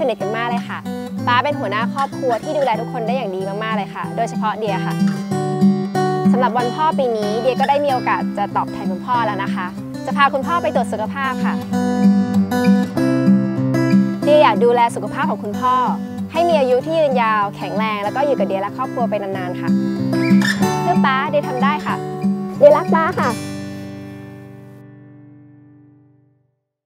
สนิทกันมากเลยค่ะป้าเป็นหัวหน้าครอบครัวที่ดูแลทุกคนได้อย่างดีมากๆเลยค่ะ โดยเฉพาะเดียค่ะสำหรับวันพ่อปีนี้เดียก็ได้มีโอกาสจะตอบแทนคุณพ่อแล้วนะคะ จะพาคุณพ่อไปตรวจสุขภาพค่ะ เดียอยากดูแลสุขภาพของคุณพ่อ ให้มีอายุที่ยืนยาวแข็งแรง แล้วก็อยู่กับเดียและครอบครัวไปนานๆค่ะเพื่อป้าเดียทำได้ค่ะ เดียรักป้าค่ะ